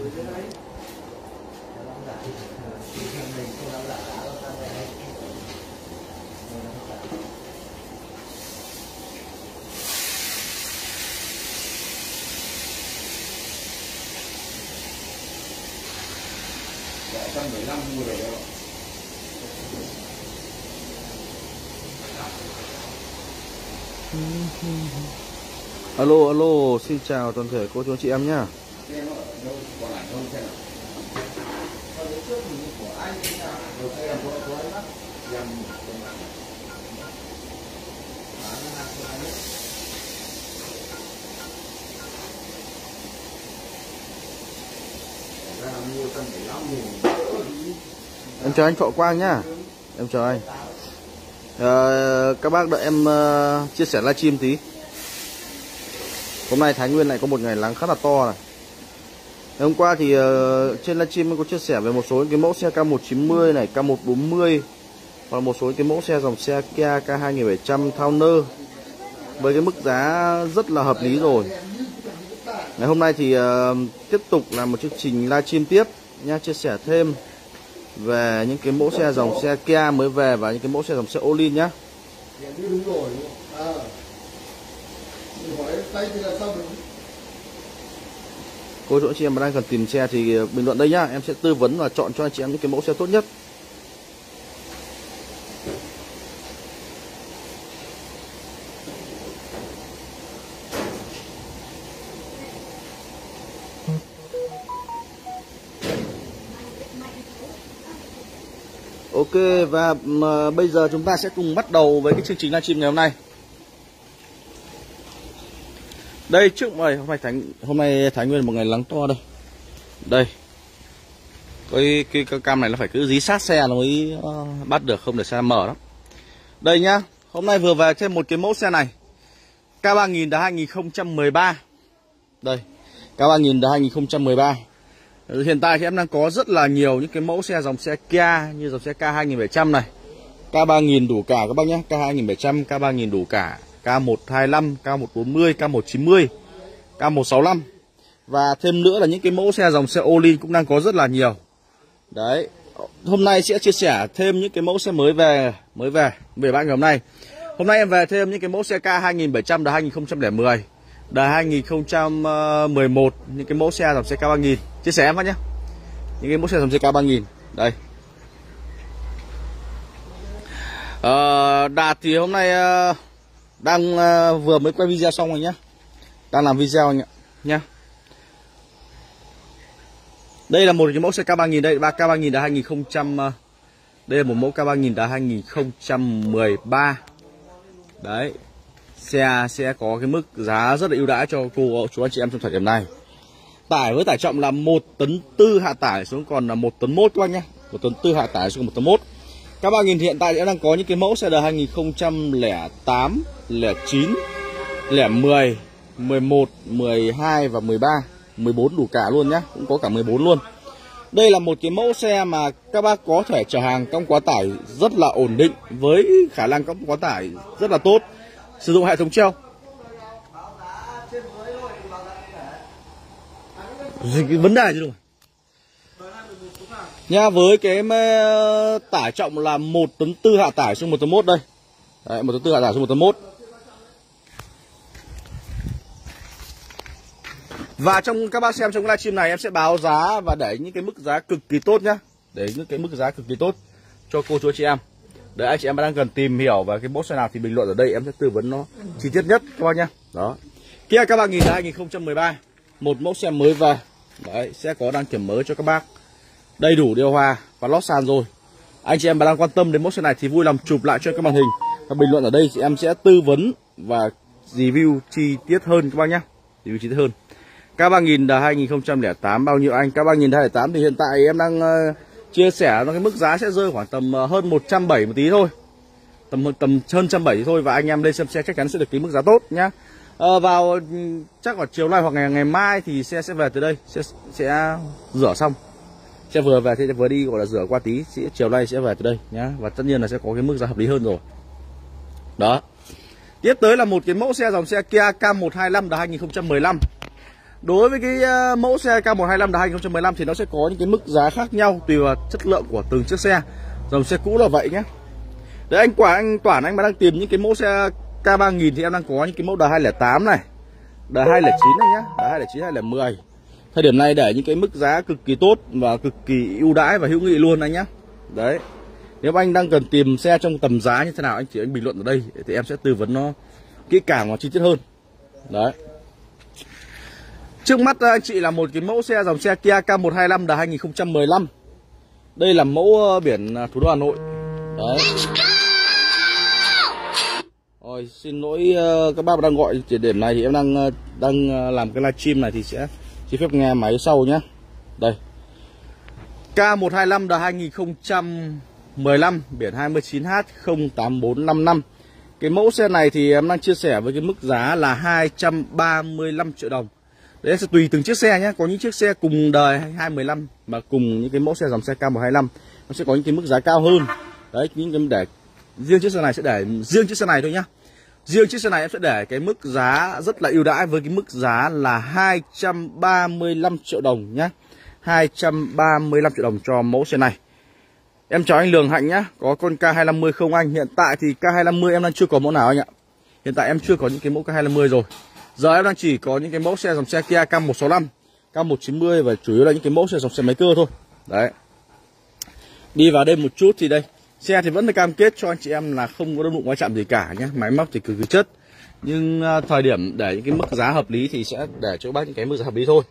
115 mua rồi đó alo alo, xin chào toàn thể cô chú chị em nhá Xem nó ở đâu còn lại không xem nào Còn đến trước thì của anh thì sao? Đầu xe là của của anh á Nhằm còn lại Bán nó hàng em chờ anh thọ quang nhá. Em chờ anh. À, các bác đợi em uh, chia sẻ livestream tí. Hôm nay thái nguyên lại có một ngày nắng khá là to này hôm qua thì uh, trên livestream mình có chia sẻ về một số cái mẫu xe K190 này K140 hoặc là một số cái mẫu xe dòng xe Kia K2700 Towner với cái mức giá rất là hợp lý rồi. Ngày hôm nay thì uh, tiếp tục là một chương trình livestream tiếp nha chia sẻ thêm về những cái mẫu xe dòng xe Kia mới về và những cái mẫu xe dòng xe Olin nhá. Đúng rồi À. Hỏi tay thì là sao mình cô chú anh chị em mà đang cần tìm xe thì ờ, bình luận đây nhá em sẽ tư vấn và chọn cho anh chị em những cái mẫu xe tốt nhất Ok, và ờ, bây giờ chúng ta sẽ cùng bắt đầu với cái chương trình livestream ngày hôm nay. Đây trước mày hôm nay Thái hôm nay Thái Nguyên một ngày nắng to đây. Đây. Cái cái, cái cam này nó phải cứ dí sát xe nó mới ờ, bắt được không để xe mở lắm. Đây nhá, hôm nay vừa về thêm một cái mẫu xe này. K3000 đã 2013. Đây. K3000 đã 2013. Ừ, hiện tại thì em đang có rất là nhiều những cái mẫu xe dòng xe Kia như dòng xe K2700 này. K3000 đủ cả các bác nhé, K2700, K3000 đủ cả, K125, K140, K190, K165. Và thêm nữa là những cái mẫu xe dòng xe Olin cũng đang có rất là nhiều. Đấy. Hôm nay sẽ chia sẻ thêm những cái mẫu xe mới về mới về về bạn ngày hôm nay. Hôm nay em về thêm những cái mẫu xe K2700 đời 2010, đời 2011 những cái mẫu xe dòng xe K3000 chia sẻ em phát nhé những cái mẫu xe dòng xe K3000 đây ờ, Đạt thì hôm nay uh, đang uh, vừa mới quay video xong rồi nhá. Đang làm video anh ạ nhá. Đây là một cái mẫu xe K3000 đây 3 K3000 đã 2000 đây là một mẫu K3000 đã 2013 đấy xe sẽ có cái mức giá rất là ưu đãi cho cô chú anh chị em trong thời điểm này. Tải với tải trọng là 1 tấn 4 hạ tải xuống còn là 1 tấn 1 các bác nhé 1 tấn 4 hạ tải xuống 1 tấn 1 các bác nhìn hiện tại đã đang có những cái mẫu xe đời 2008 09 010 11 12 và 13 14 đủ cả luôn nhé cũng có cả 14 luôn. Đây là một cái mẫu xe mà các bác có thể chở hàng cong quá tải rất là ổn định, với khả năng cong quá tải rất là tốt. Sử dụng hệ thống treo. Vấn đề gì đâu Nha với cái ờ, tải trọng là 1 tấn tư hạ tải xuống 1 tấn 1 đây. Đấy 1 tấn tư hạ tải xuống 1 tấn 1 Và trong các bác xem trong cái livestream này em sẽ báo giá và để những cái mức giá cực kỳ tốt nhá. Để những cái mức giá cực kỳ tốt cho cô chú chị em. Đấy anh chị em đang cần tìm hiểu về cái mẫu xe nào thì bình luận ở đây em sẽ tư vấn nó chi tiết nhất các bác nhá. Đó. Kia các bác nhìn là 2013 Một mẫu xe mới về. Đấy, sẽ có đăng kiểm mới cho các bác. Đầy đủ điều hòa và lót sàn rồi. Anh chị em mà đang quan tâm đến mẫu xe này thì vui lòng chụp lại cho các màn hình. Và bình luận ở đây thì em sẽ tư vấn và review chi tiết hơn các bác nhé. Review chi tiết hơn. K3000 là 2008 bao nhiêu anh? K3000 2008 thì hiện tại em đang uh, chia sẻ nó cái mức giá sẽ rơi khoảng tầm uh, hơn 170 một tí thôi. Tầm tầm hơn 170 thôi và anh em lên xem xe chắc chắn sẽ được cái mức giá tốt nhá. À, vào ừ, chắc vào chiều nay hoặc ngày ngày mai thì xe sẽ về từ đây sẽ sẽ rửa xong xe vừa về thì vừa đi gọi là rửa qua tí sẽ chiều nay sẽ về từ đây nhá và tất nhiên là sẽ có cái mức giá hợp lý hơn rồi đó tiếp tới là một cái mẫu xe dòng xe Kia K125 đời 2015 Đối với cái ờ, mẫu xe K125 đời 2015 thì nó sẽ có những cái mức giá khác nhau tùy vào chất lượng của từng chiếc xe. Dòng xe cũ là vậy nhé. Đấy anh Quả anh Toản anh mà đang tìm những cái mẫu xe K3000 thì em đang có những cái mẫu đời 208 này. Đời 209 này nhá, đời 209 210. Thời điểm này để những cái mức giá cực kỳ tốt và cực kỳ ưu đãi và hữu nghị luôn anh nhé Đấy. Nếu anh đang cần tìm xe trong tầm giá như thế nào, anh chỉ anh bình luận ở đây thì em sẽ tư vấn nó kỹ càng và chi tiết hơn. Đấy. Trước mắt anh chị là một cái mẫu xe dòng xe Kia K125 đời 2015. Đây là mẫu ờ, biển à, thủ đô Hà Nội. Đấy. Rồi xin lỗi ờ, các bác đang gọi chỉ điểm này thì em đang ờ, đang làm cái livestream này thì sẽ chỉ phép nghe máy sau nhé. Đây. K125 đời 2015 biển 29H08455. Cái mẫu xe này thì em đang chia sẻ với cái mức giá là 235 triệu đồng. Đấy, sẽ tùy từng chiếc xe nhé Có những chiếc xe cùng đời 215 Mà cùng những cái mẫu xe dòng xe K125 Nó sẽ có những cái mức giá cao hơn Đấy, những cái để Riêng chiếc xe này sẽ để riêng chiếc xe này thôi nhá Riêng chiếc xe này em sẽ để cái mức giá rất là ưu đãi với cái mức giá là 235 triệu đồng nhé 235 triệu đồng cho mẫu xe này Em chào anh Lường Hạnh nhé, Có con K250 không anh Hiện tại thì K250 em đang chưa có mẫu nào anh ạ Hiện tại em chưa có những cái mẫu K250 rồi Giờ em đang chỉ có những cái mẫu xe dòng xe Kia K165, K190 và chủ yếu là những cái mẫu xe dòng xe máy cơ thôi. Đấy. Đi vào đây một chút thì đây. Xe thì vẫn được cam kết cho anh chị em là không có đâm đụng quá chạm gì cả nhé. Máy móc thì cực kỳ chất. Nhưng uh, thời điểm để những cái mức giá hợp lý thì sẽ để cho các bác những cái mức giá hợp lý thôi.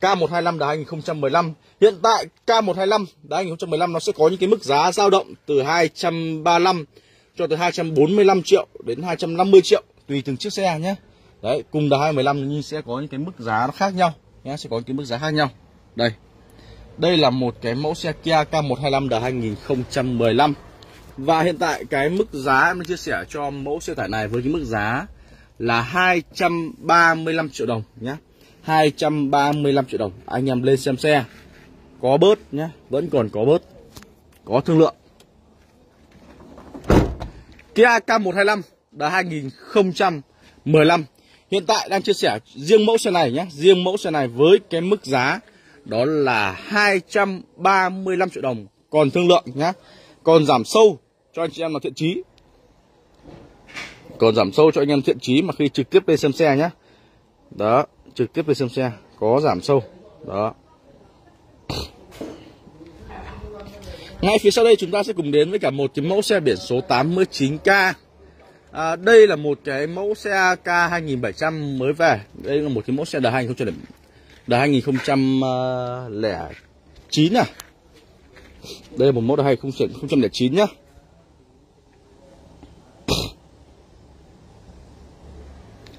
K125 đá 2015. Hiện tại K125 đá 2015 nó sẽ có những cái mức giá dao động từ 235 cho tới 245 triệu đến 250 triệu tùy từng chiếc xe nhé. Đấy, cùng đời 215 nhưng sẽ có những cái mức giá nó khác nhau nhé, sẽ có những cái mức giá khác nhau. Đây. Đây là một cái mẫu xe Kia K125 đời 2015. Và hiện tại cái mức giá em chia sẻ cho mẫu xe tải này với cái mức giá là 235 triệu đồng nhé. 235 triệu đồng. Anh em lên xem xe. Có bớt nhé, vẫn còn có bớt. Có thương lượng. Kia K125 đời 2015 Hiện tại đang chia sẻ riêng mẫu xe này nhé Riêng mẫu xe này với cái mức giá đó là 235 triệu đồng. Còn thương lượng nhé Còn giảm sâu cho anh chị em là thiện trí. Còn giảm sâu cho anh em thiện trí Mà khi trực tiếp lên xem xe nhé Đó Trực tiếp lên xem xe Có giảm sâu. Đó. Ngay phía sau đây chúng ta sẽ cùng đến với cả một cái mẫu xe biển số 89K À, đây là một cái mẫu xe K2700 mới về. Đây là một cái mẫu xe đời 2000 đời 2009 à, à. Đây là một mẫu đời 2009 nhá.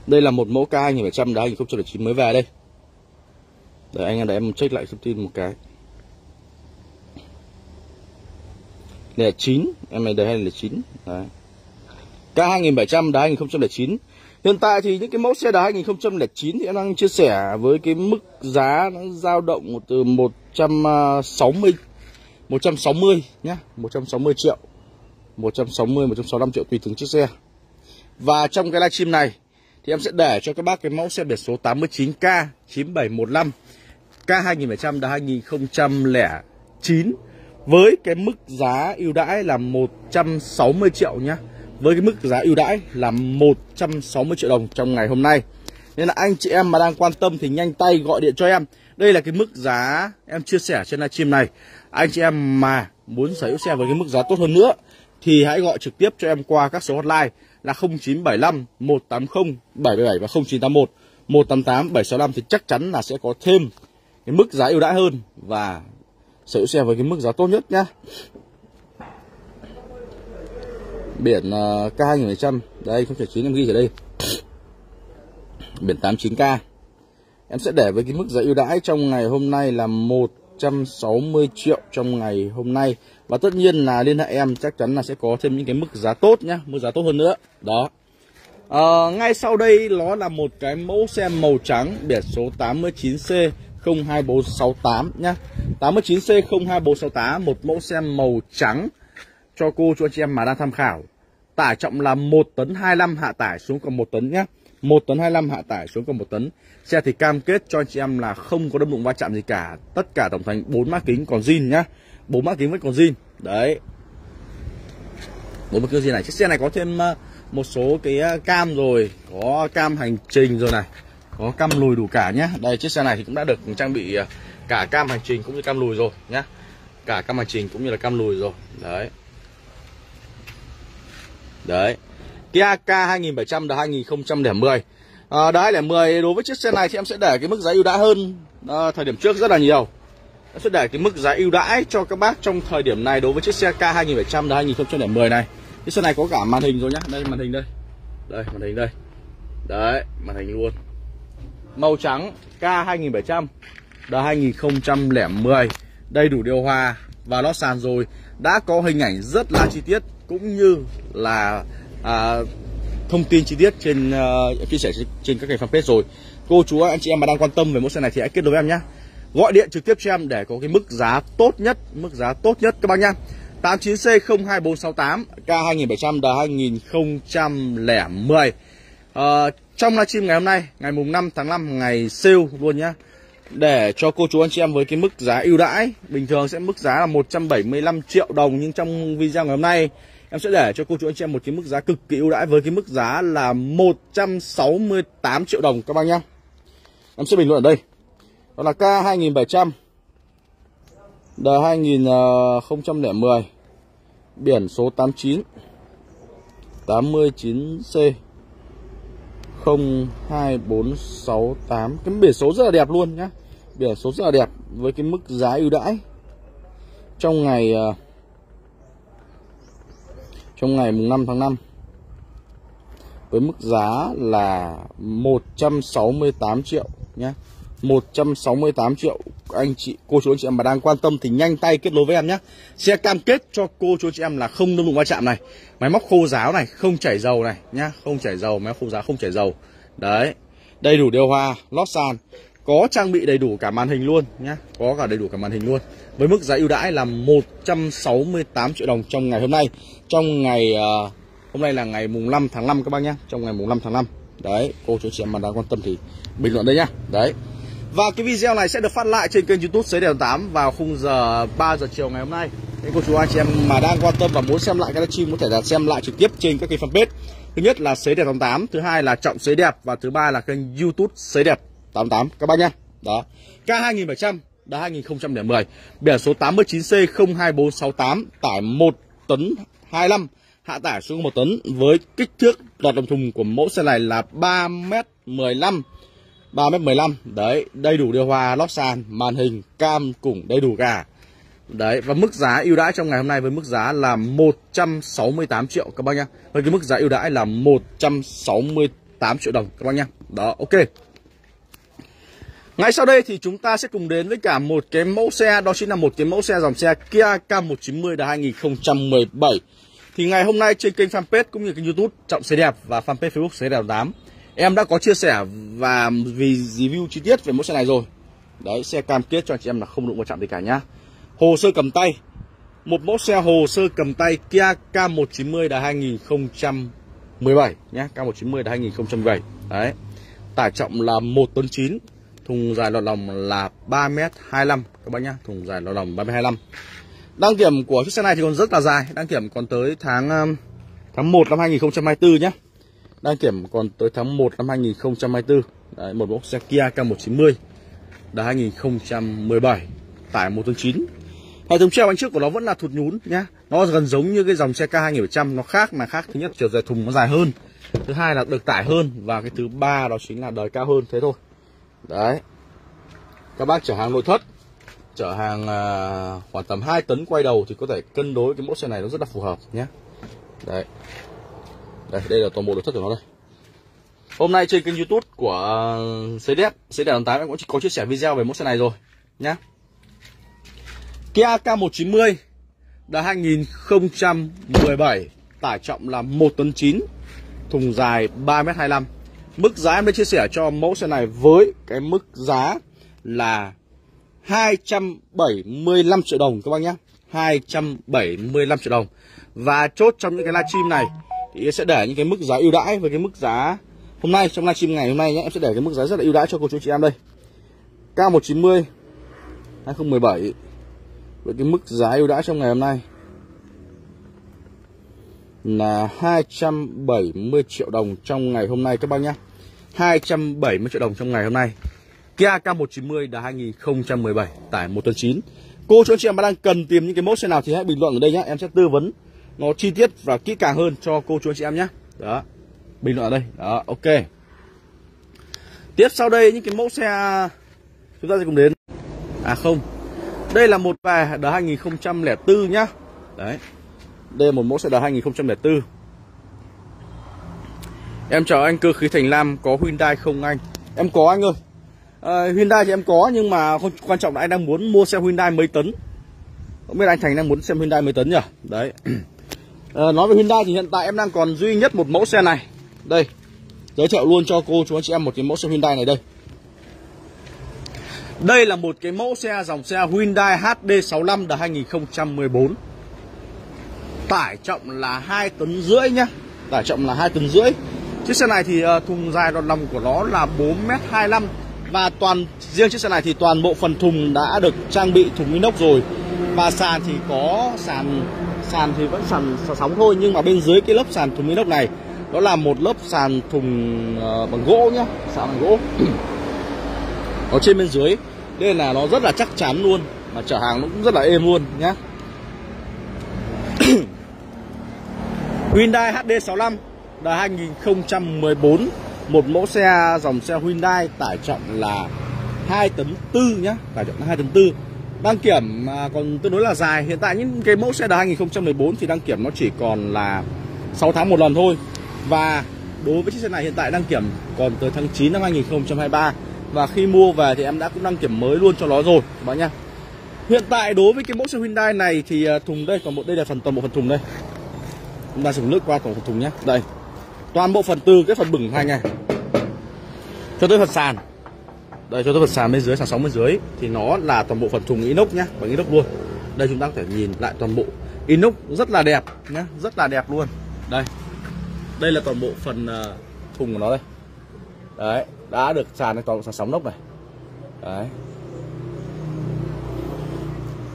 Đây là một mẫu K2700 đời 2009 mới về đây. Để anh em để em check lại thông tin một cái. Đây là 9, em này đời 2009. Đấy. K2700 đời 2009 Hiện tại thì những cái mẫu xe đá 2009 thì em đang chia sẻ với cái mức giá nó dao động từ 160 160 nhá, 160 triệu. 160 165 triệu tùy từng chiếc xe. Và trong cái livestream này thì em sẽ để cho các bác cái mẫu xe biển số 89K 9715 K2700 đá 2009 với cái mức giá ưu đãi là 160 triệu nhá với cái mức giá ưu đãi là 160 triệu đồng trong ngày hôm nay. Nên là anh chị em mà đang quan tâm thì nhanh tay gọi điện cho em. Đây là cái mức giá em chia sẻ trên livestream này. Anh chị em mà muốn sở hữu xe với cái mức giá tốt hơn nữa thì hãy gọi trực tiếp cho em qua các số hotline là 0975 180 777 và 0981 188 765 thì chắc chắn là sẽ có thêm cái mức giá ưu đãi hơn và sở hữu xe với cái mức giá tốt nhất nhá biển à, uh, K2700 đây không thể chín em ghi ở đây. Biển 89K em sẽ để với cái mức giá ưu đãi trong ngày hôm nay là 160 triệu trong ngày hôm nay. Và tất nhiên là liên hệ em chắc chắn là sẽ có thêm những cái mức giá tốt nhá mức giá tốt hơn nữa. Đó. À, ngay sau đây nó là một cái mẫu xe màu trắng biển số 89C 02468 nhá. 89C 02468 một mẫu xe màu trắng cho cô chú anh chị em mà đang tham khảo tải trọng là 1 tấn 25 hạ tải xuống còn 1 tấn nhé 1 tấn 25 hạ tải xuống còn 1 tấn. Xe thì cam kết cho anh chị em là không có đâm đụng va chạm gì cả. Tất cả tổng thành 4 mã kính còn zin nhá. 4 mã kính vẫn còn zin. Đấy. 4 mã kính zin này. Chiếc xe này có thêm ờ, một số cái ờ, cam rồi, có cam hành trình rồi này. Có cam lùi đủ cả nhá. Đây chiếc xe này thì cũng đã được trang bị ờ, cả cam hành trình cũng như cam lùi rồi nhá. Cả cam hành trình cũng như là cam lùi rồi. Đấy. Đấy. Kia K 2700 là 2010 à, Đấy là 10 đối với chiếc xe này thì em sẽ để cái mức giá ưu đãi hơn à, thời điểm trước rất là nhiều. Em sẽ để cái mức giá ưu đãi cho các bác trong thời điểm này đối với chiếc xe K 2700 là 2010 này. Chiếc xe này có cả màn hình rồi nhá. Đây màn hình đây. Đây màn hình đây. Đấy màn hình luôn. Màu trắng K 2700 là 2010 Đầy đủ điều hòa và lót sàn rồi. Đã có hình ảnh rất là chi tiết. Cũng như là à, thông tin chi tiết trên uh, chia sẻ trên các kênh fanpage rồi. Cô chú anh chị em mà đang quan tâm về mẫu xe này thì hãy kết nối với em nhé. Gọi điện trực tiếp cho em để có cái mức giá tốt nhất mức giá tốt nhất các bác nhá 89C02468 K2700 đờ 2010 à, Trong livestream ngày hôm nay Ngày mùng 5 tháng 5 ngày sale luôn nhá Để cho cô chú anh chị em với cái mức giá ưu đãi Bình thường sẽ mức giá là 175 triệu đồng Nhưng trong video ngày hôm nay Em sẽ để cho cô chú anh chị em một cái mức giá cực kỳ ưu đãi với cái mức giá là 168 triệu đồng các bác nhá. Em sẽ bình luận ở đây. Đó là K2700 D2010 biển số 89 89C 02468 cái biển số rất là đẹp luôn nhá. Biển số rất là đẹp với cái mức giá ưu đãi trong ngày uh, trong ngày mùng 5 tháng 5 với mức giá là 168 triệu nhé. 168 triệu anh chị, cô chú anh chị em mà đang quan tâm thì nhanh tay kết nối với em nhé. Sẽ cam kết cho cô chú anh chị em là không đâm đụng va chạm này. Máy móc khô ráo này, không chảy dầu này nhá không chảy dầu, máy móc khô ráo không chảy dầu. Đấy, đầy đủ điều hòa, lót sàn có trang bị đầy đủ cả màn hình luôn nhá. Có cả đầy đủ cả màn hình luôn. Với mức giá ưu đãi là 168 triệu đồng trong ngày hôm nay. Trong ngày uh, hôm nay là ngày mùng 5 tháng 5 các bác nhá. Trong ngày mùng 5 tháng 5 đấy cô chú chị em mà đang quan tâm thì bình luận đây nhá. Đấy. Và cái video này sẽ được phát lại trên kênh youtube Sấy Đèo 8 vào khung giờ 3 giờ chiều ngày hôm nay. Nên cô chú anh chị em mà đang quan tâm và muốn xem lại cái livestream có thể là xem lại trực tiếp trên các kênh fanpage. Thứ nhất là Sấy Đẹp 88, thứ hai là Trọng Sấy Đẹp và thứ ba là kênh youtube Sấy Đẹp. 88 các bác nhá Đó K2700 đã 2010 Biển số 89C02468 Tải 1 tấn 25 Hạ tải xuống 1 tấn Với kích thước lọt đồng thùng của mẫu xe này là 3m15 3m15 Đấy, đầy đủ điều hòa, lót sàn, Màn hình, cam cùng đầy đủ cả Đấy, và mức giá ưu đãi trong ngày hôm nay với mức giá là 168 triệu, các bác nhá. Với cái mức giá ưu đãi là 168 triệu đồng, các bác nhá. Đó, ok. Ngay sau đây thì chúng ta sẽ cùng đến với cả một cái mẫu xe đó chính là một cái mẫu xe dòng xe Kia K190 đời 2017. Thì ngày hôm nay trên kênh fanpage cũng như kênh YouTube Trọng xe đẹp và fanpage Facebook xe đẹp 8 em đã có chia sẻ và vì review chi tiết về mẫu xe này rồi. Đấy, xe cam kết cho anh chị em là không đụng vào chạm gì cả nhá. Hồ sơ cầm tay. Một mẫu xe hồ sơ cầm tay Kia K190 đời 2017 nhá, K190 đời 2017. Đấy. Tải trọng là 1 tấn 9 Thùng dài lọt lòng là 3m25 các bác nhá, thùng dài lọt lòng 3m25. Đăng kiểm của chiếc xe này thì còn rất là dài, đăng kiểm còn tới tháng um, tháng 1 năm 2024 nhé. Đăng kiểm còn tới tháng 1 năm 2024. Đấy, một mẫu xe Kia K190 là 2017, tải 1.9. Hệ thống treo bánh trước của nó vẫn là thụt nhún nhá. Nó gần giống như cái dòng xe K2700 nó khác mà khác thứ nhất chiều dài thùng nó dài hơn. Thứ hai là được tải hơn và cái thứ ba đó chính là đời cao hơn thế thôi. Đấy. Các bác chở hàng nội thất Chở hàng à, khoảng tầm 2 tấn quay đầu Thì có thể cân đối cái mẫu xe này nó rất là phù hợp nhé. Đấy. Đây, đây là toàn bộ nội thất của nó đây. Hôm nay trên kênh youtube của xe Đẹp xe Đẹp 8 em cũng có chia sẻ video về mẫu xe này rồi nhé Kia K190 đã 2017 Tải trọng là 1 tấn 9 Thùng dài 3m25 Mức giá em đã chia sẻ cho mẫu xe này với cái mức giá là 275 triệu đồng, các bác nhé. 275 triệu đồng. Và chốt trong những cái livestream này Thì sẽ để những cái mức giá ưu đãi với cái mức giá hôm nay, trong livestream ngày hôm nay nhé, em sẽ để cái mức giá rất là ưu đãi cho cô chú chị em đây. K190 2017 với cái mức giá ưu đãi trong ngày hôm nay là 270 triệu đồng trong ngày hôm nay các bác nhé. 270 triệu đồng trong ngày hôm nay. Kia K190 là 2017 tải 1 tấn 9 Cô chú anh chị em đang cần tìm những cái mẫu xe nào thì hãy bình luận ở đây nhé. Em sẽ tư vấn nó chi tiết và kỹ càng hơn cho cô chú anh chị em nhé. Đó, Bình luận ở đây. Đó, ok. Tiếp sau đây, những cái mẫu xe Chúng ta sẽ cùng đến. À không. Đây là một về đợt 2004 nhá. Đấy. Đây là một mẫu xe đời 2004 Em chào anh cơ khí Thành Lam Có Hyundai không anh? Em có anh ơi. À, Hyundai thì em có Nhưng mà quan trọng là anh đang muốn mua xe Hyundai mấy tấn. Không biết anh Thành đang muốn xem Hyundai mấy tấn nhỉ? Đấy. À, Nói về Hyundai thì hiện tại em đang còn duy nhất một mẫu xe này. Đây Giới thiệu luôn cho cô chú anh chị em một cái mẫu xe Hyundai này đây. Đây là một cái mẫu xe dòng xe Hyundai HD65 đời 2014 Tải trọng là 2 tấn rưỡi nhá. Tải trọng là 2 tấn rưỡi. Chiếc xe này thì ờ, thùng dài đòn lòng của nó là 4m25 Và toàn riêng chiếc xe này thì toàn bộ phần thùng đã được trang bị thùng inox rồi. Và sàn thì có sàn sàn thì vẫn sàn, sàn sóng thôi Nhưng mà bên dưới cái lớp sàn thùng inox này Đó là một lớp sàn thùng ờ, bằng gỗ nhá Sàn bằng gỗ. Ở trên bên dưới Nên là nó rất là chắc chắn luôn Mà chở hàng nó cũng rất là êm luôn nhá. Hyundai HD65 là 2014 một mẫu xe, dòng xe Hyundai tải trọng là 2 tấn tư nhá, tải trọng là 2 tấn tư. Đăng kiểm à, còn tương đối là dài. Hiện tại những cái mẫu xe đời 2014 thì đăng kiểm nó chỉ còn là 6 tháng một lần thôi. Và đối với chiếc xe này hiện tại đăng kiểm còn tới tháng 9 năm 2023 và khi mua về thì em đã cũng đăng kiểm mới luôn cho nó rồi, các bạn nhá. Hiện tại đối với cái mẫu xe Hyundai này thì à, thùng đây, còn một, đây là phần, toàn bộ phần thùng đây chúng ta dùng nước qua toàn thùng nhé. Đây. Toàn bộ phần từ cái phần bửng hai này cho tới phần sàn. Đây, cho tới phần sàn bên dưới, sàn sóng bên dưới, thì nó là toàn bộ phần thùng inox nhá bằng inox luôn. Đây, chúng ta có thể nhìn lại toàn bộ inox rất là đẹp nhá rất là đẹp luôn. Đây. Đây là toàn bộ phần ờ, thùng của nó đây. Đấy, đã được sàn toàn bộ sàn sóng nóc này. Đấy.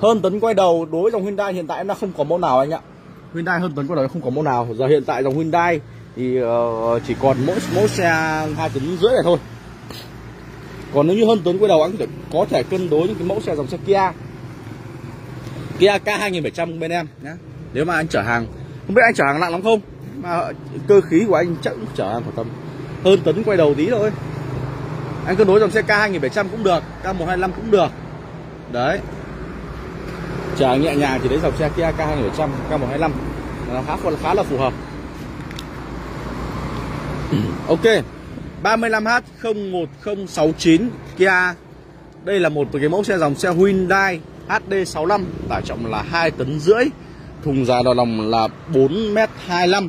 Hơn tấn quay đầu đối với dòng Hyundai hiện tại em đã không có mẫu nào anh ạ. Hyundai hơn tấn quay đầu không có mẫu nào. Giờ hiện tại dòng Hyundai thì uh, chỉ còn mỗi mẫu xe hai tấn rưỡi này thôi. Còn nếu như hơn tấn quay đầu anh có thể cân đối những cái mẫu xe dòng xe Kia. Kia K2700 bên em nhé nếu mà anh chở hàng không biết anh chở hàng nặng lắm không? Mà cơ khí của anh chắc cũng chở hàng khoảng tầm hơn tấn quay đầu tí thôi. Anh cân đối dòng xe K2700 cũng được K125 cũng được. Đấy. Chở nhẹ nhàng thì đấy dòng xe Kia K2700 K125 khá khá là phù hợp. Ok 35H01069 Kia. Đây là một cái mẫu xe dòng xe Hyundai HD65 Tải trọng là 2 tấn rưỡi Thùng dài đò lòng là 4m25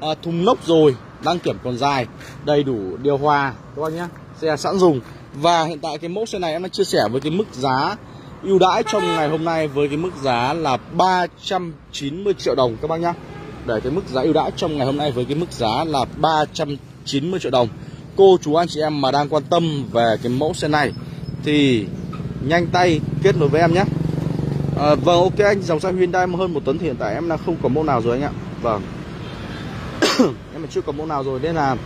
à, Thùng lốc rồi Đăng kiểm còn dài Đầy đủ điều hòa các bác nhé Xe sẵn dùng. Và hiện tại cái mẫu xe này em đã chia sẻ với cái mức giá ưu đãi trong ngày hôm nay với cái mức giá là 390 triệu đồng các bác nhá. để cái mức giá ưu đãi trong ngày hôm nay với cái mức giá là 390 triệu đồng. Cô chú anh chị em mà đang quan tâm về cái mẫu xe này thì nhanh tay kết nối với em nhé. À, vâng ok anh dòng xe Hyundai hơn một tấn thì hiện tại em là không có mẫu nào rồi anh ạ. Vâng. Em chưa có mẫu nào rồi nên là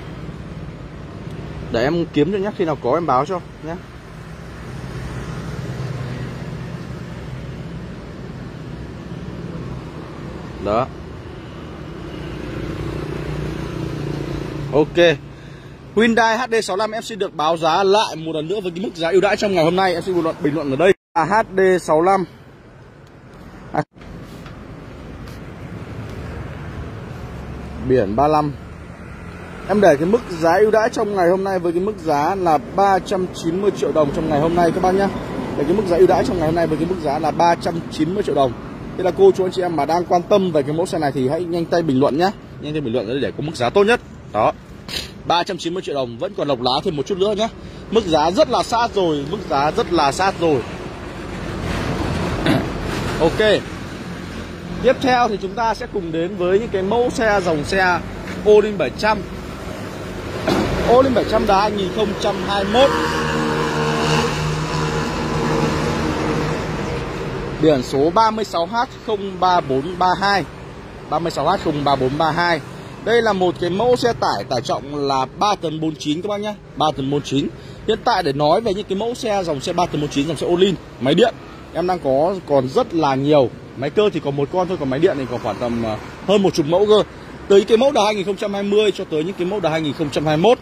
để em kiếm cho nhé khi nào có em báo cho nhé. Đó. Ok. Hyundai HD65 em xin được báo giá lại một lần nữa với cái mức giá ưu đãi trong ngày hôm nay. Em xin bình luận bình luận ở đây. Là HD65 à. Biển 35 Em để cái mức giá ưu đãi trong ngày hôm nay với cái mức giá là 390 triệu đồng trong ngày hôm nay các bác nhé Để cái mức giá ưu đãi trong ngày hôm nay với cái mức giá là 390 triệu đồng. Thế là cô, chú anh chị em mà đang quan tâm về cái mẫu xe này thì hãy nhanh tay bình luận nhé Nhanh tay bình luận để có mức giá tốt nhất. Đó. 390 triệu đồng, vẫn còn lộc lá thêm một chút nữa nhé Mức giá rất là sát rồi, Mức giá rất là sát rồi. Ok. Tiếp theo thì chúng ta sẽ cùng đến với những cái mẫu xe, dòng xe Olin 700 Olin 700 đá 2021 Biển số 36H03432 36H03432 Đây là một cái mẫu xe tải tải trọng là 3 tấn 49 các bác nhé 3 tấn 49 Hiện tại để nói về những cái mẫu xe, dòng xe 3 tấn 49 dòng xe Olin máy điện. Em đang có còn rất là nhiều. Máy cơ thì có một con thôi, Còn máy điện thì còn khoảng tầm ờ, hơn một chục mẫu cơ. Từ những cái mẫu đời 2020 cho tới những cái mẫu đời 2021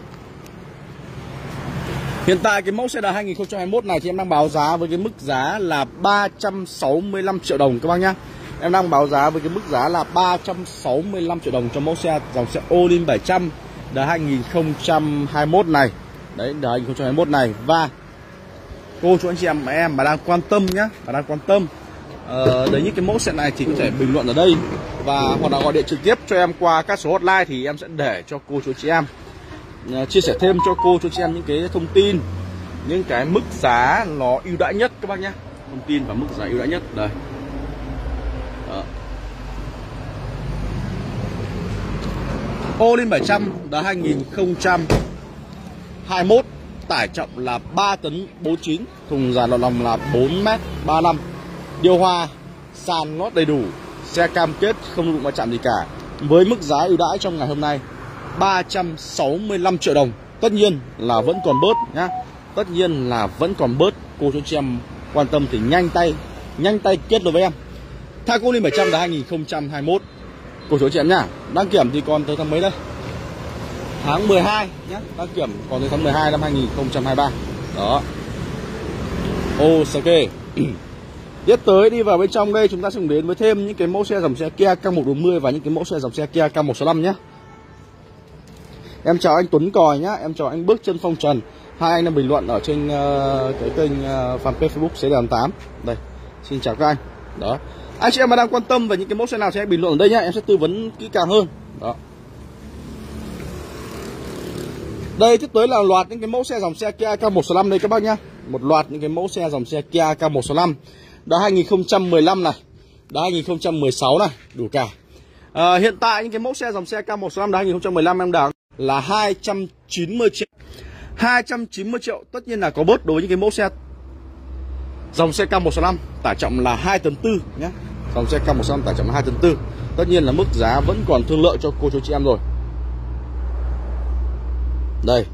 Hiện tại cái mẫu xe đời 2021 này thì em đang báo giá với cái mức giá là 365 triệu đồng các bác nhá. Em đang báo giá với cái mức giá là 365 triệu đồng cho mẫu xe dòng xe Olin 700 đời 2021 này. Đấy, đời 2021 này và cô chú anh chị em em mà đang quan tâm nhá, mà đang quan tâm ờ, đấy những cái mẫu xe này thì có thể bình luận ở đây và hoặc là gọi điện trực tiếp cho em qua các số hotline thì em sẽ để cho cô chú chị em Ờ, chia sẻ thêm cho cô, cho chị em những cái thông tin, những cái mức giá nó ưu đãi nhất các bác nhé. Thông tin và mức giá ưu đãi nhất, đây. Đó. lên 700 đã 2021 tải trọng là 3 tấn 49 thùng dài lọ lòng là 4 m 35 điều hòa, sàn lót đầy đủ, xe cam kết không đụng va chạm gì cả. Với mức giá ưu đãi trong ngày hôm nay 365 triệu đồng. Tất nhiên là vẫn còn bớt nhá. Tất nhiên là vẫn còn bớt. Cô chú chị em quan tâm thì nhanh tay Nhanh tay kết nối với em. Tha cô Linh 700 là 2021 Cô chú chị em nhá, Đăng kiểm thì còn tới tháng mấy đây? Tháng 12 nhá, Đăng kiểm còn tới tháng 12 năm 2023 Đó. Ok Tiếp tới đi vào bên trong đây, chúng ta sẽ cùng đến với thêm những cái mẫu xe dòng xe Kia K140 và những cái mẫu xe dòng xe Kia K165 nhé Em chào anh Tuấn Còi nhá, em chào anh Bước Chân Phong Trần. Hai anh đang bình luận ở trên uh, cái kênh uh, fanpage Facebook CD8. Đây, xin chào các anh. Đó. Anh chị em mà đang quan tâm về những cái mẫu xe nào thì hãy bình luận ở đây nhá, em sẽ tư vấn kỹ càng hơn. Đó. Đây tiếp tới là loạt những cái mẫu xe dòng xe Kia K165 đây các bác nhá. Một loạt những cái mẫu xe dòng xe Kia K165 đã 2015 này, đã 2016 này, đủ cả. À, hiện tại những cái mẫu xe dòng xe K165 đã 2015 em đang là 290 triệu. 290 triệu, tất nhiên là có bớt đối với những cái mẫu xe. Dòng xe K165 tải trọng là 2 tấn 4 nhé. Dòng xe K165 tải trọng là 2 tấn 4 tất nhiên là mức giá vẫn còn thương lợi cho cô chú chị em rồi. Đây,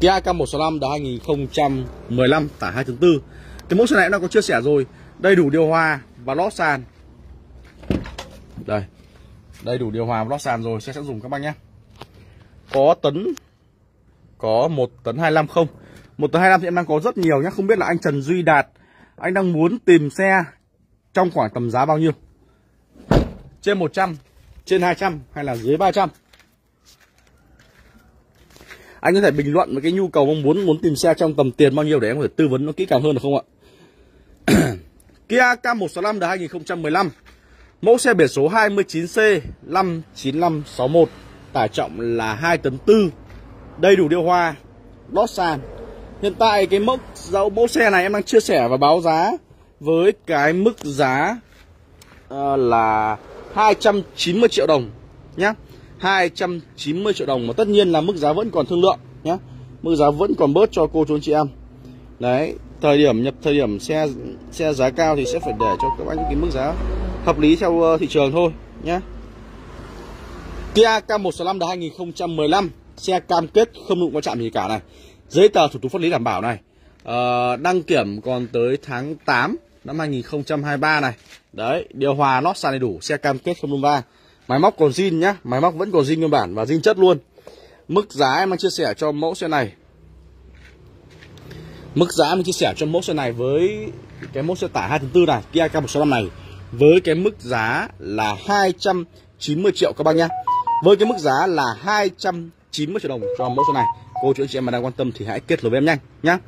Kia K165 đã 2015 tải 2 tấn tư. Cái mẫu xe này nó có chia sẻ rồi. Đầy đủ điều hòa và lót sàn. Đây, đầy đủ điều hòa và lót sàn rồi. Xe sẽ dùng các bác nhé có tấn, có một tấn 25 không? Một tấn 25 thì em đang có rất nhiều nhé không biết là anh Trần Duy Đạt, anh đang muốn tìm xe trong khoảng tầm giá bao nhiêu? Trên 100 trên 200 hay là dưới 300 anh có thể bình luận với cái nhu cầu mong muốn muốn tìm xe trong tầm tiền bao nhiêu để em có thể tư vấn nó kỹ càng hơn được không ạ? Kia K165 đời 2015 Mẫu xe biển số 29C 59561 tải trọng là 2 tấn tư đầy đủ điều hòa lót sàn. Hiện tại cái mốc dấu mẫu xe này em đang chia sẻ và báo giá với cái mức giá uh, là 290 triệu đồng nhé 290 triệu đồng mà tất nhiên là mức giá vẫn còn thương lượng nhé, mức giá vẫn còn bớt cho cô chú anh chị em. Đấy thời điểm nhập thời điểm xe xe giá cao thì sẽ phải để cho các anh cái mức giá hợp lý theo ờ, thị trường thôi nhé Kia K165 đời 2015 xe cam kết không đụng qua chạm gì cả này. Giấy tờ thủ tục pháp lý đảm bảo này. Ờ, đăng kiểm còn tới tháng 8 năm 2023 này. Đấy điều hòa lót sàn đầy đủ xe cam kết không đụng va. Máy móc còn zin nhá máy móc vẫn còn zin nguyên bản và zin chất luôn. Mức giá em đang chia sẻ cho mẫu xe này. Mức giá em chia sẻ cho mẫu xe này với cái mẫu xe tải 2 4 này Kia K165 này với cái mức giá là 200 90 triệu các bác nhé với cái mức giá là 290 triệu đồng cho mẫu số này. Cô chú anh chị em mà đang quan tâm thì hãy kết nối với em nhanh nhá.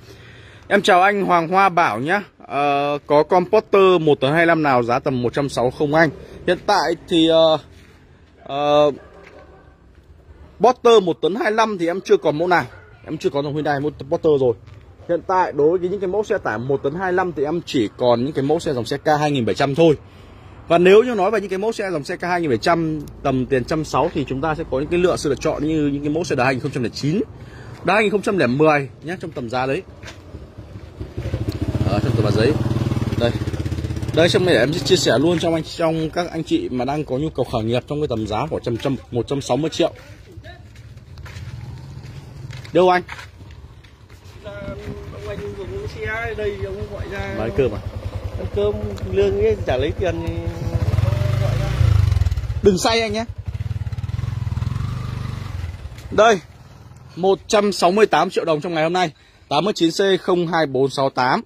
Em chào anh Hoàng Hoa Bảo nhá. Ờ, có comporter 1 tấn 25 nào giá tầm 160 anh. Hiện tại thì uh, uh, Porter 1 tấn 25 thì em chưa còn mẫu nào. Em chưa có dòng Hyundai Porter rồi. Hiện tại đối với những cái mẫu xe tải 1 tấn 25 thì em chỉ còn những cái mẫu xe dòng xe K 2700 thôi và nếu như nói về những cái mẫu xe dòng xe K2700 tầm tiền 160 thì chúng ta sẽ có những cái lựa sự lựa chọn như những cái mẫu xe đời 2009 Đó 2010 nhé trong tầm giá đấy. Ở trong tờ báo giấy đây. Đây trong này em sẽ chia sẻ luôn trong anh trong các anh chị mà đang có nhu cầu khởi nghiệp trong cái tầm giá của trăm trăm một trăm sáu mươi triệu. Đâu anh? Ông anh dùng xe đây ông gọi ra bán cơm à? Ăn cơm lương ấy trả lấy tiền thì đừng say anh nhé. Đây 168 triệu đồng trong ngày hôm nay. 89C02468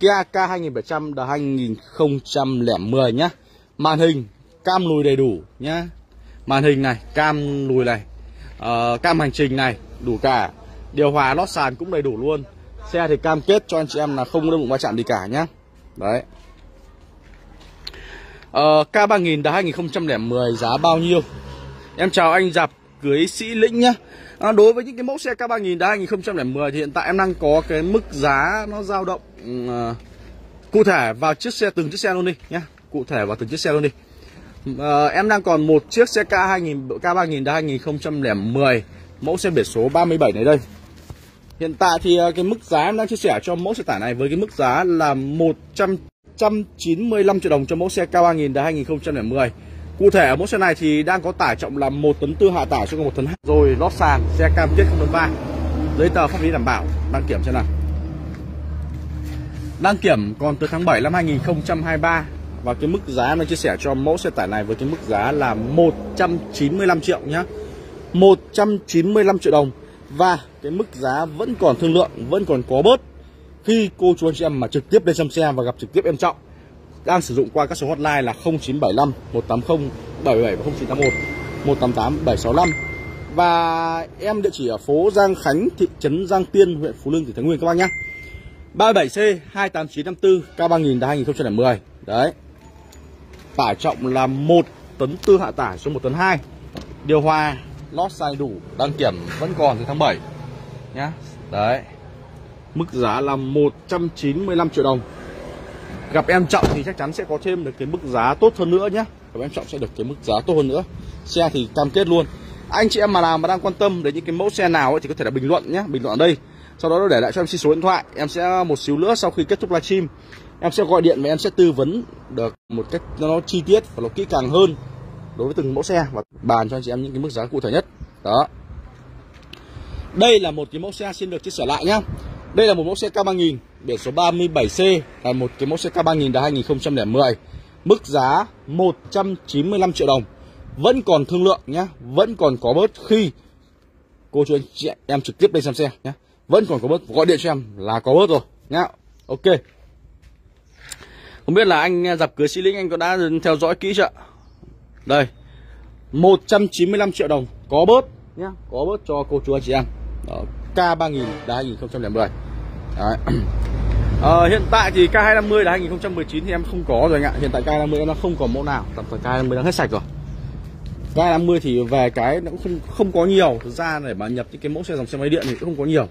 Kia K 2700 là 2010 nhá. Màn hình cam lùi đầy đủ nhá. Màn hình này cam lùi này. Uh, Cam hành trình này đủ cả. Điều hòa lót sàn cũng đầy đủ luôn. Xe thì cam kết cho anh chị em là không có đụng va chạm gì cả nhá. Đấy uh, K3000 là 2010 giá bao nhiêu? Em chào anh Dạp cưới Sĩ Lĩnh nhá. À, Đối với những cái mẫu xe K3000 đã 2010 thì hiện tại em đang có cái mức giá nó dao động uh, Cụ thể vào chiếc xe từng chiếc xe luôn đi nhá. Cụ thể vào từng chiếc xe luôn đi. Uh, Em đang còn một chiếc xe K2000 K3000 đã 2010 Mẫu xe biển số 37 này đây. Hiện tại thì à, cái mức giá em đang chia sẻ cho mẫu xe tải này với cái mức giá là 100 195 triệu đồng cho mẫu xe K3000 đời 2010 Cụ thể ở mẫu xe này thì đang có tải trọng là 1 tấn tư hạ tải cho 1 tấn 2 Rồi lót sàn, xe cam kết không tấn va. Giấy tờ pháp lý đảm bảo, đăng kiểm xem nào. Đăng kiểm còn từ tháng 7 năm 2023 Và cái mức giá nó chia sẻ cho mẫu xe tải này với cái mức giá là 195 triệu nhá. 195 triệu đồng Và cái mức giá vẫn còn thương lượng, vẫn còn có bớt. Khi cô chú anh chị em mà trực tiếp lên xem xe và gặp trực tiếp em Trọng đang sử dụng qua các số hotline là 0975 180 77 và 0981 188 765 và em địa chỉ ở phố Giang Khánh, thị trấn Giang Tiên, huyện Phú Lương, tỉnh Thái Nguyên các bác nhé. 37C 28954 K3000 2010. Đấy. Tải trọng là 1 tấn tư hạ tải số 1 tấn 2. Điều hòa lót sai đủ, đăng kiểm vẫn còn từ tháng 7 nhá. Đấy. Mức giá là 195 triệu đồng. Gặp em trọng thì chắc chắn sẽ có thêm được cái mức giá tốt hơn nữa nhé. Gặp em trọng sẽ được cái mức giá tốt hơn nữa. Xe thì cam kết luôn. Anh chị em mà nào mà đang quan tâm đến những cái mẫu xe nào ấy thì có thể là bình luận nhé. Bình luận ở đây. Sau đó để lại cho em xin số điện thoại. Em sẽ một xíu nữa sau khi kết thúc livestream, em sẽ gọi điện và em sẽ tư vấn được một cách nó chi tiết và nó kỹ càng hơn đối với từng mẫu xe và bàn cho anh chị em những cái mức giá cụ thể nhất. Đó. Đây là một cái mẫu xe xin được chia sẻ lại nhá đây là một mẫu xe K3000 biển số 37C là một cái mẫu xe K3000 đã 2010. Mức giá 195 triệu đồng. Vẫn còn thương lượng nhé, vẫn còn có bớt khi cô chú anh chị em trực tiếp lên xem xe nhé. Vẫn còn có bớt, gọi điện cho em là có bớt rồi nhá. Ok. Không biết là anh dập cửa xí linh anh có đã theo dõi kỹ chưa? Đây. 195 triệu đồng có bớt nhá, có bớt cho cô chú anh chị em. Đó, K3000 đã 2010. Đấy. À, hiện tại thì K250 là 2019 thì em không có rồi anh ạ. Hiện tại K250 em không có mẫu nào. Tạm thời K250 đang hết sạch rồi. K250 thì về cái nó cũng không, không có nhiều. Thực ra để mà nhập những cái mẫu xe dòng xe máy điện thì cũng không có nhiều.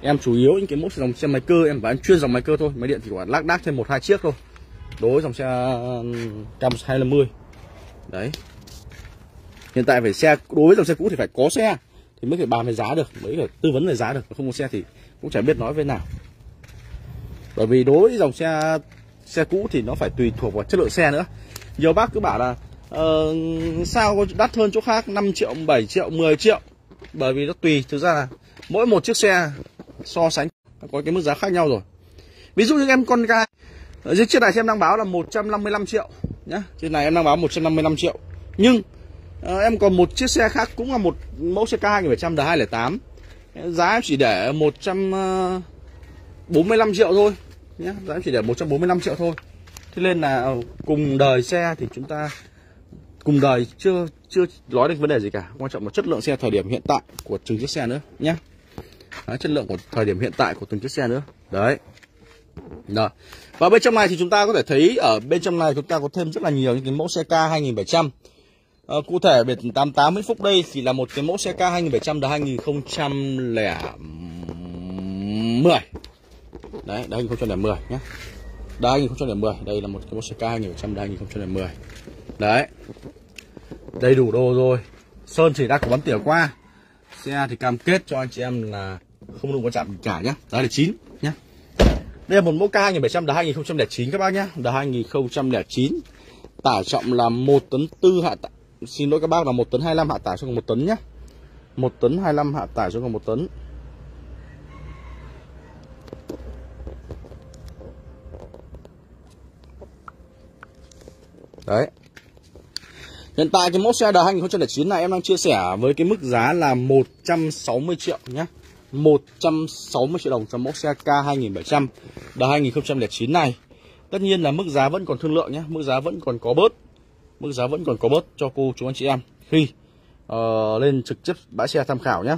Em chủ yếu những cái mẫu xe dòng xe máy cơ Em bán chuyên dòng máy cơ thôi. Máy điện thì còn lác đác thêm một hai chiếc thôi. Đối với dòng xe K250 Đấy. Hiện tại phải xe Đối với dòng xe cũ thì phải có xe. Thì mới phải bàn về giá được Mới phải tư vấn về giá được. Không có xe thì cũng chả biết nói với nào. Bởi vì đối với dòng xe xe cũ thì nó phải tùy thuộc vào chất lượng xe nữa. Nhiều bác cứ bảo là uh, sao có đắt hơn chỗ khác? 5 triệu 7 triệu 10 triệu. Bởi vì nó tùy thực ra là mỗi một chiếc xe so sánh có cái mức giá khác nhau rồi. Ví dụ như em con gái ở dưới chiếc này em đang báo là 155 triệu nhá. Trên này em đang báo 155 triệu. Nhưng à, em còn một chiếc xe khác cũng là một mẫu xe K2700 là 208 giá em chỉ để 145 ờ, triệu thôi nhé. Giá em chỉ để 145 triệu thôi. Thế nên là ờ, cùng đời xe thì chúng ta cùng đời chưa chưa nói được vấn đề gì cả. Quan trọng là chất lượng xe thời điểm hiện tại của từng chiếc xe nữa nhé. Đấy, chất lượng của thời điểm hiện tại của từng chiếc xe nữa. Đấy. Đó. Và bên trong này thì chúng ta có thể thấy ở bên trong này chúng ta có thêm rất là nhiều những cái mẫu xe K 2700 à, Cụ thể biển 88 Vĩnh Phúc đây thì là một cái mẫu xe K 2700 là 2010 Đấy, đây 2010 nhé Đây 2010, đây là một cái mẫu xe K 2700 đây 2010 Đấy. Đầy đủ đồ rồi. Sơn chỉ đã có bắn tỉa qua. Xe thì cam kết cho anh chị em là không đụng có chạm gì cả nhá. Đó là 9 nhá. Đây là một mẫu K 2700 đá 2009 các bác nhá. Đá 2009 tải trọng là 1 tấn 4 hạ tải xin lỗi các bác là 1 tấn 25 hạ tải xuống còn 1 tấn nhé 1 tấn 25 hạ tải xuống còn 1 tấn. Đấy. Hiện tại cái mẫu xe đời 2009 này em đang chia sẻ với cái mức giá là 160 triệu nhé 160 triệu đồng cho mẫu xe K2700 đời 2009 này. Tất nhiên là mức giá vẫn còn thương lượng nhé Mức giá vẫn còn có bớt. Mức giá vẫn còn có bớt cho cô chú anh chị em. Khi uh, ờ, lên trực tiếp bãi xe tham khảo nhé.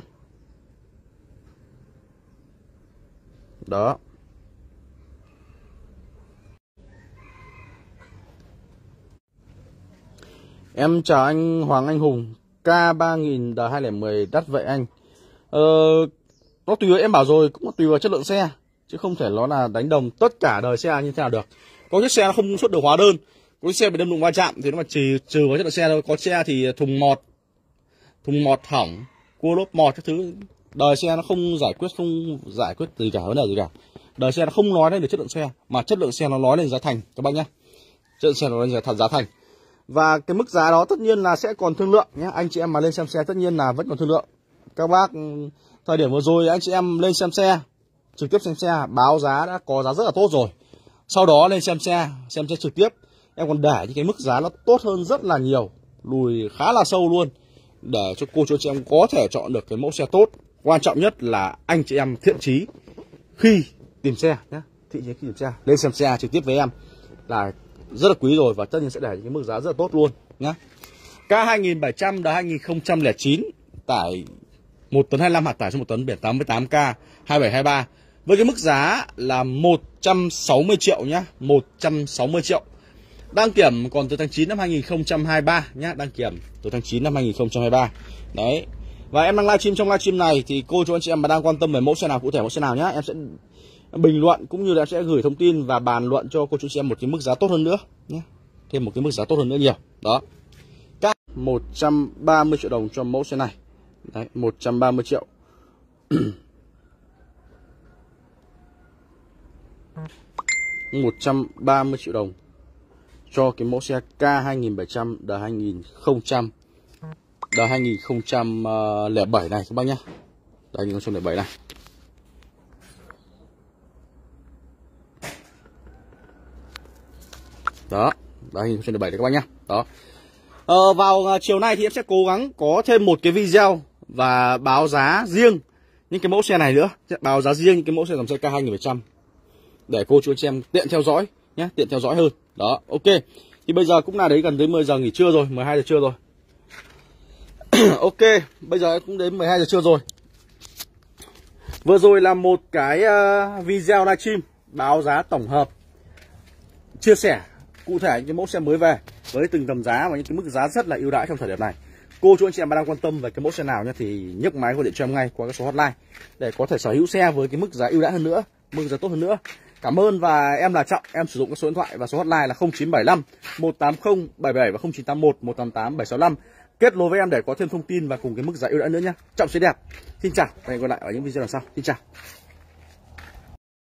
Đó. Em chào anh Hoàng Anh Hùng K3000 D210 đắt vậy anh. Ờ Nó tùy em bảo rồi cũng tùy vào chất lượng xe Chứ không thể nó là đánh đồng tất cả đời xe như thế nào được. Có chiếc xe nó không xuất được hóa đơn có xe bị đâm đụng va chạm thì nó mà trừ, trừ vào chất lượng xe thôi. Có xe thì thùng mọt Thùng mọt hỏng Cua lốp mọt các thứ. Đời xe nó không giải quyết không giải quyết gì cả vấn đề gì cả. Đời xe nó không nói lên được chất lượng xe Mà chất lượng xe nó nói lên giá thành. Các bác nhé Chất lượng xe nó nói lên giá thành và cái mức giá đó tất nhiên là sẽ còn thương lượng nhé anh chị em mà lên xem xe tất nhiên là vẫn còn thương lượng. Các bác thời điểm vừa rồi anh chị em lên xem xe trực tiếp xem xe báo giá đã có giá rất là tốt rồi. Sau đó lên xem xe xem xe trực tiếp em còn để những cái mức giá nó tốt hơn rất là nhiều lùi khá là sâu luôn để cho cô chú chị em có thể chọn được cái mẫu xe tốt. Quan trọng nhất là anh chị em thiện trí khi tìm xe nhé thị trí khi tìm xe lên xem xe trực tiếp với em là rất là quý rồi và tất nhiên sẽ để những cái mức giá rất là tốt luôn nhé K2700 là 2009 tải 1 tấn 25 hạt tải cho 1 tấn biển 88K 2723 với cái mức giá là 160 triệu nhá, 160 triệu. Đăng kiểm còn từ tháng 9 năm 2023 nhá, đăng kiểm từ tháng 9 năm 2023. Đấy. Và em đang livestream trong livestream này thì cô chú anh chị em mà đang quan tâm về mẫu xe nào cụ thể mẫu xe nào nhá, em sẽ bình luận cũng như là sẽ gửi thông tin và bàn luận cho cô chú chị em một cái mức giá tốt hơn nữa nhé thêm một cái mức giá tốt hơn nữa nhiều. Đó. Các 130 triệu đồng cho mẫu xe này. Đấy 130 triệu. Một trăm ba mươi triệu đồng cho cái mẫu xe K 2700 đời 2000 đời 2007 này các bác nhá. Đời 2007 này. Đó đời 2007 này các bác nhá. Đó. Ờ, vào à, chiều nay thì em sẽ cố gắng có thêm một cái video và báo giá riêng những cái mẫu xe này nữa. Báo giá riêng những cái mẫu xe dòng xe K2700 để cô chú anh chị em tiện theo dõi nhé tiện theo dõi hơn đó, ok. Thì bây giờ cũng là đấy gần tới 10 giờ nghỉ trưa rồi 12 giờ trưa rồi. Ok, bây giờ cũng đến 12 giờ trưa rồi. Vừa rồi là một cái ờ, video livestream báo giá tổng hợp. Chia sẻ cụ thể những mẫu xe mới về với từng tầm giá và những cái mức giá rất là ưu đãi trong thời điểm này. Cô, chú anh chị em đang quan tâm về cái mẫu xe nào nhé thì nhấc máy gọi điện cho em ngay qua cái số hotline để có thể sở hữu xe với cái mức giá ưu đãi hơn nữa, mức giá tốt hơn nữa cảm ơn và em là trọng. Em sử dụng các số điện thoại và số hotline là 0975 180 77 và 0981 188 765 kết nối với em để có thêm thông tin và cùng cái mức giá ưu đãi nữa nhé trọng sẽ đẹp. Xin chào và hẹn gặp lại ở những video lần sau. Xin chào.